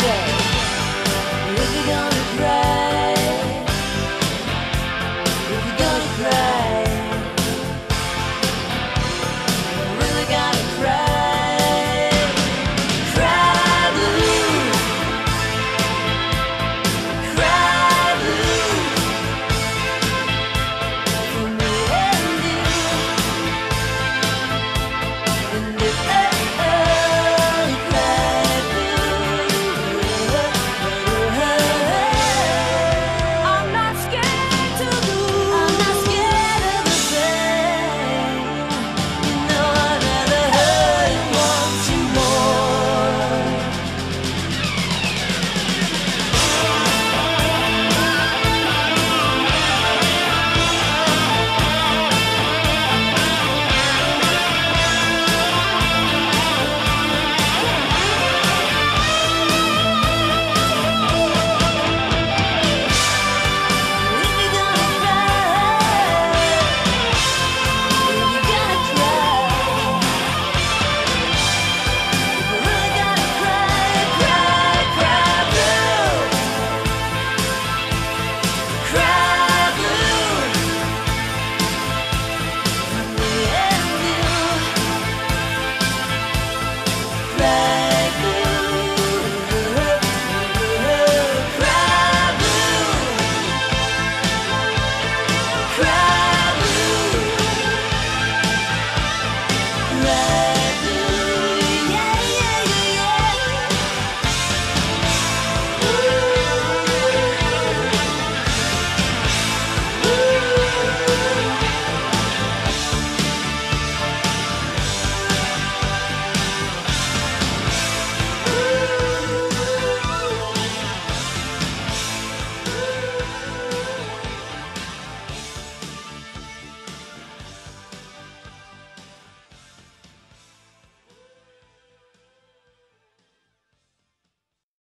Yeah.